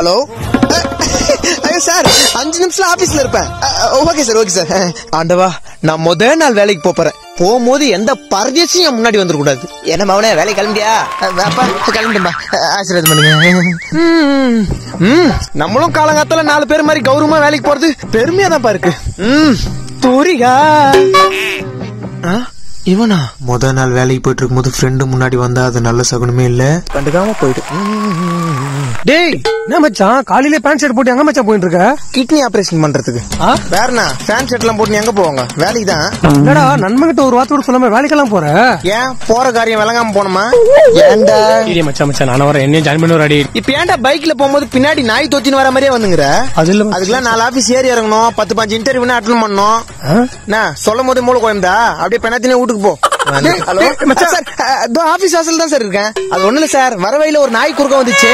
Hello? ஐயோ sir அஞ்சு நிமிஷத்துல ஆபீஸ்ல இருப்பேன். Okay sir okay sir. ஆண்டவா நான் முத நாள் வேலைக்கு போறேன். போகும்போது எந்த பரதேசியும் என் முன்னாடி வந்துடக்கூடாது. என்ன மவனே வேலை கிளம்பியா அப்பா கிளம்பிட்டா ஆசீர்வாதம் பண்ணுங்க. ம், ம், நம்மளும் காலங்காத்தால நாலு பேர் மாதிரி கௌரவமா வேலைக்கு போறது பெருமையா தான் இருக்கு. ம் தூரிகா. ஆ, இவனா? முத நாள் வேலைக்கு போயிட்டு இருக்கும்போது ஃப்ரெண்டு முன்னாடி வந்தா அது நல்ல சகுனமே இல்ல? கண்டுக்காம போயிட்டு டேய் என்ன மச்சான்? காலையில பேண்ட் ஷர்ட் போட்டு எங்க மச்சான் போயிட்டு இருக்க கிட்னி ஆபரேஷன் பண்றதுக்கு? வேறண்ணா ஃபேன் ஷர்ட் எல்லாம் போட்டு எங்க போவாங்க? வேலைக்கு தான் என்னடா நண்பன்கிட்ட ஒரு வார்த்தை கூட சொல்லாம வேலைக்கெல்லாம் போற? ஏன்? போற காரியம் விளங்காம போனோமா? ஏன்டா? டேய் மச்சான் மச்சான் நான் வரேன். என்னையும் ஜாயின் பண்ணி ஒரு அடி. இப்ப ஏன்டா பைக்ல போகும்போது பின்னாடி நாய் தொத்தின்னு வர மாதிரியே வந்துங்கிற? அது இல்ல. அதுக்கெல்லாம் நாலு ஆபீஸ் ஏறி இறங்கணும். பத்து பாஞ்சு இன்டர்வியூ அட்டன் பண்ணணும். ஆ? என்ன சொல்லும் போது மூளை கோயம்தா அப்படியே பெண்ணாத்தினே வீட்டுக்கு போ. ஹலோ? மச்சான், சார், ஆபீஸ் வாசல் தான் சார் இருக்கேன். அது ஒண்ணு இல்ல சார். வர வழியில ஒரு நாய் குறுக்க வந்துச்சு.